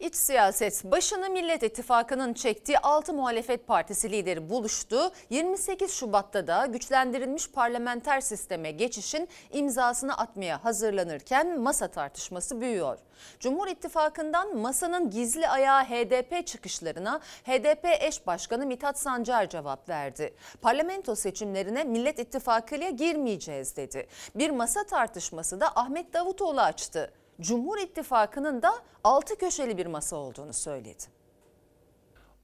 İç siyaset başını Millet İttifakı'nın çektiği 6 muhalefet partisi lideri buluştu. 28 Şubat'ta da güçlendirilmiş parlamenter sisteme geçişin imzasını atmaya hazırlanırken masa tartışması büyüyor. Cumhur İttifakı'ndan masanın gizli ayağı HDP çıkışlarına HDP eş başkanı Mithat Sancar cevap verdi. Parlamento seçimlerine Millet İttifakı girmeyeceğiz dedi. Bir masa tartışması da Ahmet Davutoğlu açtı. Cumhur İttifakı'nın da altı köşeli bir masa olduğunu söyledi.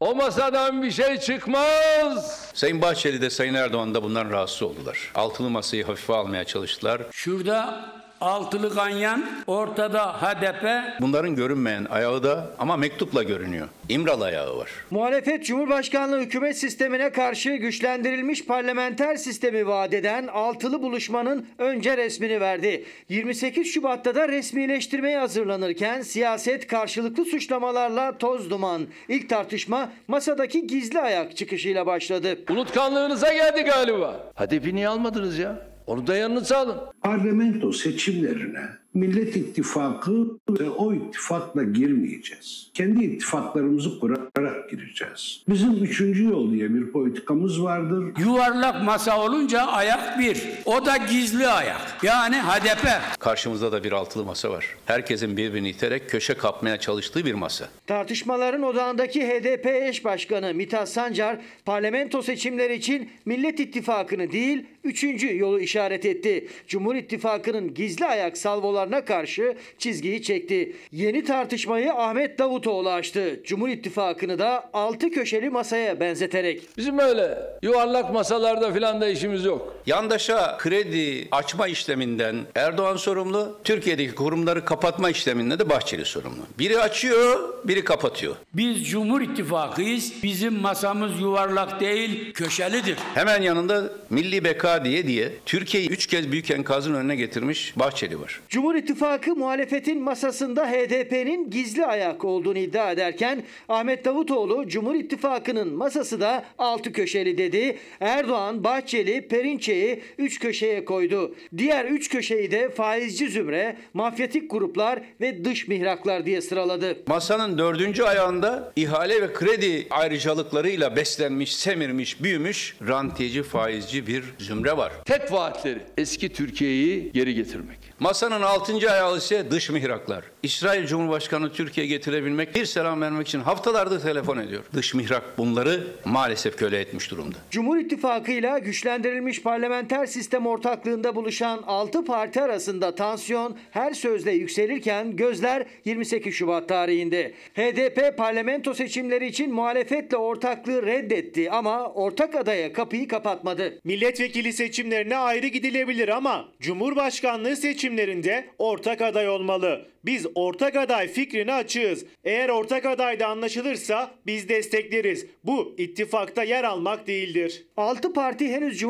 O masadan bir şey çıkmaz. Sayın Bahçeli de Sayın Erdoğan da bundan rahatsız oldular. Altılı masayı hafife almaya çalıştılar. Şurada altılı ganyan, ortada HDP. Bunların görünmeyen ayağı da ama mektupla görünüyor. İmral ayağı var. Muhalefet Cumhurbaşkanlığı hükümet sistemine karşı güçlendirilmiş parlamenter sistemi vaat eden altılı buluşmanın önce resmini verdi. 28 Şubat'ta da resmileştirmeye hazırlanırken siyaset karşılıklı suçlamalarla toz duman. İlk tartışma masadaki gizli ayak çıkışıyla başladı. Unutkanlığınıza geldi galiba. Hedefi niye almadınız ya? Onu da yanınıza alın. Parlamento seçimlerine Millet İttifakı ve o ittifakla girmeyeceğiz. Kendi ittifaklarımızı kurarak gireceğiz. Bizim üçüncü yol diye bir politikamız vardır. Yuvarlak masa olunca ayak bir. O da gizli ayak. Yani HDP. Karşımızda da bir altılı masa var. Herkesin birbirini iterek köşe kapmaya çalıştığı bir masa. Tartışmaların odağındaki HDP eş başkanı Mithat Sancar parlamento seçimleri için Millet İttifakı'nı değil üçüncü yolu işaret etti. Cumhur İttifakı'nın gizli ayak salvolarına karşı çizgiyi çekti. Yeni tartışmayı Ahmet Davutoğlu açtı. Cumhur İttifakı'nı da altı köşeli masaya benzeterek. Bizim öyle yuvarlak masalarda filan da işimiz yok. Yandaşa kredi açma işleminden Erdoğan sorumlu, Türkiye'deki kurumları kapatma işleminden de Bahçeli sorumlu. Biri açıyor, biri kapatıyor. Biz Cumhur İttifakıyız. Bizim masamız yuvarlak değil, köşelidir. Hemen yanında Milli Beka diye diye Türkiye'yi üç kez büyük enkazın önüne getirmiş Bahçeli var. Cumhur İttifakı muhalefetin masasında HDP'nin gizli ayak olduğunu iddia ederken Ahmet Davutoğlu Cumhur İttifakı'nın masası da altı köşeli dedi. Erdoğan, Bahçeli, Perinçe'yi üç köşeye koydu. Diğer üç köşeyi de faizci zümre, mafyatik gruplar ve dış mihraklar diye sıraladı. Masanın dördüncü ayağında ihale ve kredi ayrıcalıklarıyla beslenmiş, semirmiş, büyümüş rantiyeci, faizci bir zümre var. Tek vaatleri eski Türkiye'yi geri getirmek. Masanın altıncı ayağı ise dış mihraklar. İsrail Cumhurbaşkanı Türkiye getirebilmek, bir selam vermek için haftalardır telefon ediyor. Dış mihrak bunları maalesef köle etmiş durumda. Cumhur İttifakı'yla güçlendirilmiş parlamenter sistem ortaklığında buluşan 6 parti arasında tansiyon her sözle yükselirken gözler 28 Şubat tarihinde. HDP parlamento seçimleri için muhalefetle ortaklığı reddetti ama ortak adaya kapıyı kapatmadı. Milletvekili seçimlerine ayrı gidilebilir ama Cumhurbaşkanlığı seçimlerinde ortak aday olmalı. Biz ortak aday fikrine açığız. Eğer ortak adayda anlaşılırsa biz destekleriz. Bu ittifakta yer almak değildir. 6 parti henüz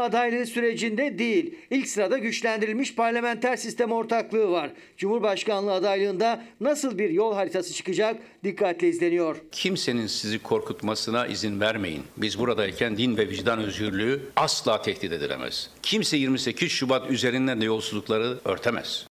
Cumhurbaşkanlığı adaylığı sürecinde değil. İlk sırada güçlendirilmiş parlamenter sistem ortaklığı var. Cumhurbaşkanlığı adaylığında nasıl bir yol haritası çıkacak dikkatle izleniyor. Kimsenin sizi korkutmasına izin vermeyin. Biz buradayken din ve vicdan özgürlüğü asla tehdit edilemez. Kimse 28 Şubat üzerinden de yolsuzlukları örtemez.